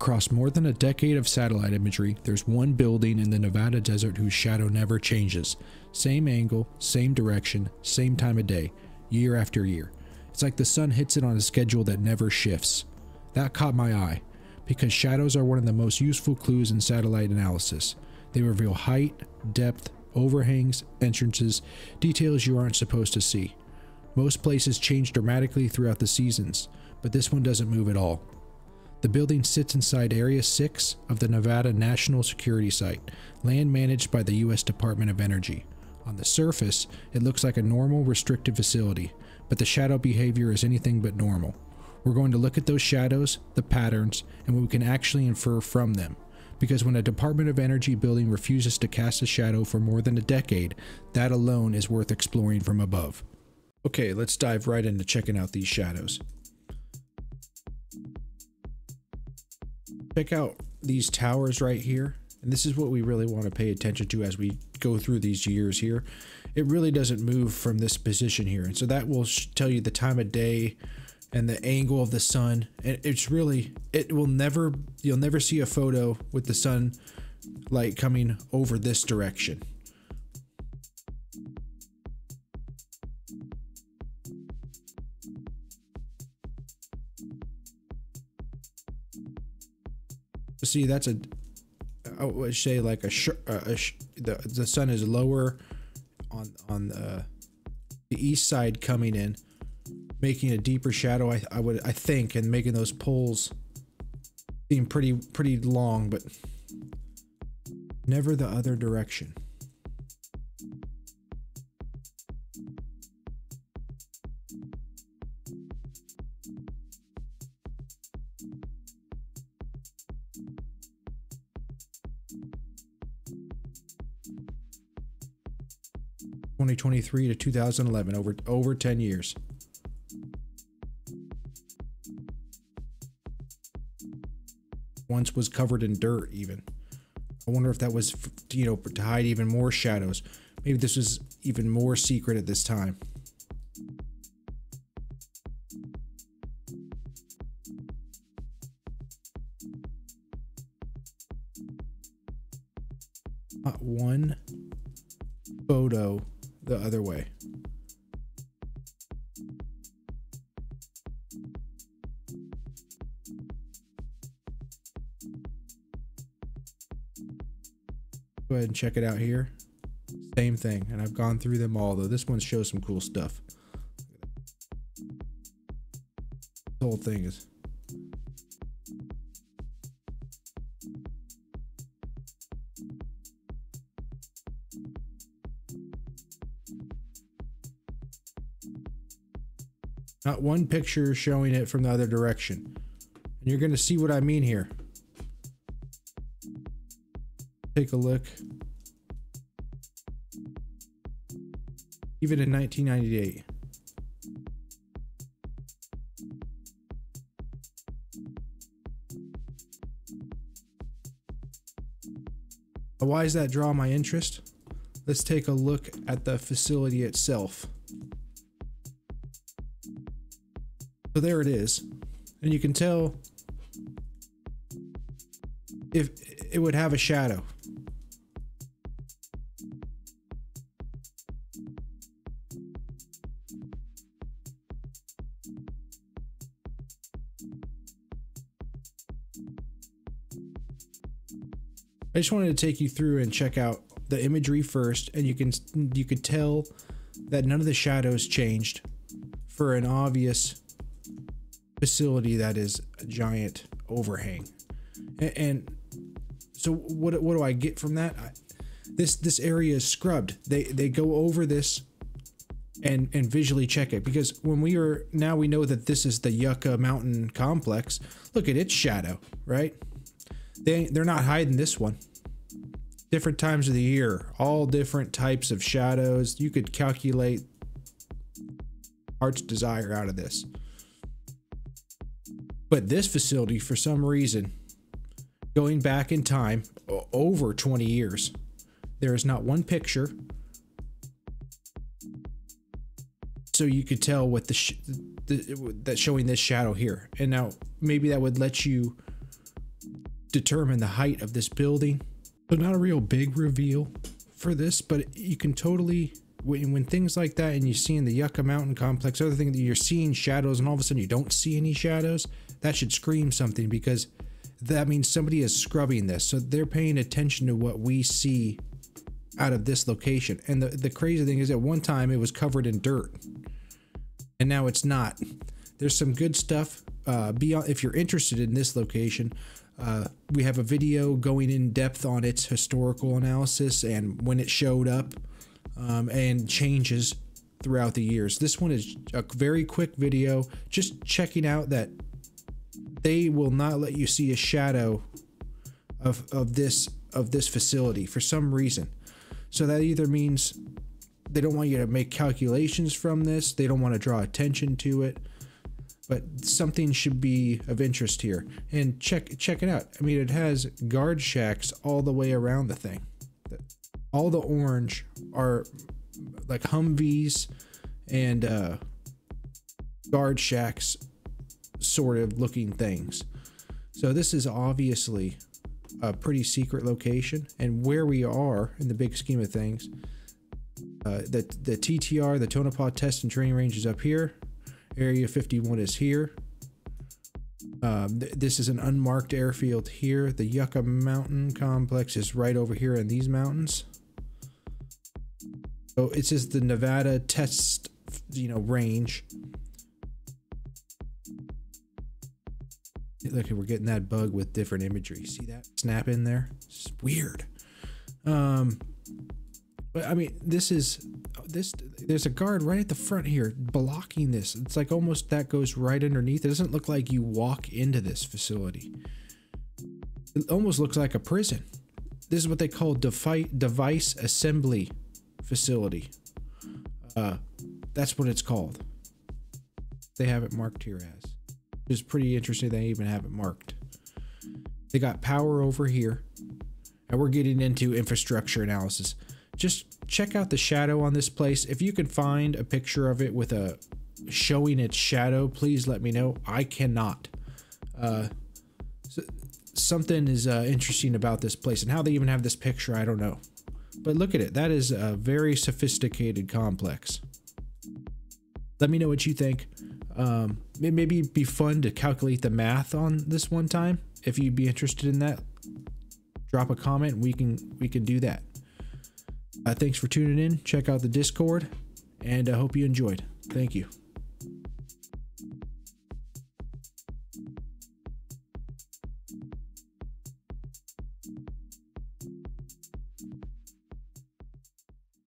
Across more than a decade of satellite imagery, there's one building in the Nevada desert whose shadow never changes. Same angle, same direction, same time of day, year after year. It's like the sun hits it on a schedule that never shifts. That caught my eye, because shadows are one of the most useful clues in satellite analysis. They reveal height, depth, overhangs, entrances, details you aren't supposed to see. Most places change dramatically throughout the seasons, but this one doesn't move at all. The building sits inside Area 6 of the Nevada National Security Site, land managed by the U.S. Department of Energy. On the surface, it looks like a normal restricted facility, but the shadow behavior is anything but normal. We're going to look at those shadows, the patterns, and what we can actually infer from them. Because when a Department of Energy building refuses to cast a shadow for more than a decade, that alone is worth exploring from above. Okay, let's dive right into checking out these shadows. Check out these towers right here. And this is what we really want to pay attention to as we go through these years here. It really doesn't move from this position here. And so that will tell you the time of day and the angle of the sun. And it's really, it will never, you'll never see a photo with the sun light coming over this direction. See that's a I would say like a, sh uh, a sh the the sun is lower on on the the east side coming in, making a deeper shadow. I I would I think and making those poles seem pretty pretty long, but never the other direction. 2023 to 2011, over over 10 years. Once was covered in dirt, even. I wonder if that was, you know, to hide even more shadows. Maybe this was even more secret at this time. Not one photo the other way. Go ahead and check it out here. Same thing, and I've gone through them all, though this one shows some cool stuff. The whole thing is Not one picture showing it from the other direction. And you're going to see what I mean here. Take a look. Even in 1998. Why does that draw my interest? Let's take a look at the facility itself. So there it is. And you can tell if it would have a shadow. I just wanted to take you through and check out the imagery first and you can you could tell that none of the shadows changed for an obvious facility that is a giant overhang. And, and so what what do I get from that? I, this this area is scrubbed. They they go over this and and visually check it because when we are now we know that this is the Yucca Mountain complex. Look at its shadow, right? They they're not hiding this one. Different times of the year, all different types of shadows. You could calculate heart's desire out of this. But this facility, for some reason, going back in time over 20 years, there is not one picture. So you could tell what the, the that showing this shadow here. And now maybe that would let you determine the height of this building. So not a real big reveal for this, but you can totally when, when things like that and you see in the Yucca Mountain complex, other thing that you're seeing shadows and all of a sudden you don't see any shadows, that should scream something because that means somebody is scrubbing this. So they're paying attention to what we see out of this location. And the, the crazy thing is at one time it was covered in dirt and now it's not. There's some good stuff. Uh, beyond, if you're interested in this location, uh, we have a video going in depth on its historical analysis and when it showed up um, and changes throughout the years. This one is a very quick video, just checking out that they will not let you see a shadow of, of this of this facility for some reason. So that either means they don't want you to make calculations from this, they don't want to draw attention to it, but something should be of interest here. And check check it out. I mean, it has guard shacks all the way around the thing. All the orange are like Humvees and uh, guard shacks sort of looking things. So this is obviously a pretty secret location and where we are in the big scheme of things. Uh, the, the TTR, the Tonopah Test and Training Range is up here. Area 51 is here. Um, th this is an unmarked airfield here. The Yucca Mountain Complex is right over here in these mountains. So it says the Nevada Test, you know, range. Look, we're getting that bug with different imagery. See that snap in there? It's weird. Um, but I mean, this is this. There's a guard right at the front here blocking this. It's like almost that goes right underneath. It doesn't look like you walk into this facility. It almost looks like a prison. This is what they call device assembly facility. Uh, that's what it's called. They have it marked here as. It's pretty interesting they even have it marked. They got power over here. And we're getting into infrastructure analysis. Just check out the shadow on this place. If you can find a picture of it with a showing its shadow, please let me know. I cannot. Uh, so something is uh, interesting about this place and how they even have this picture, I don't know. But look at it. That is a very sophisticated complex. Let me know what you think. Um, maybe be fun to calculate the math on this one time. If you'd be interested in that, drop a comment. We can we can do that. Uh, thanks for tuning in. Check out the Discord, and I hope you enjoyed. Thank you.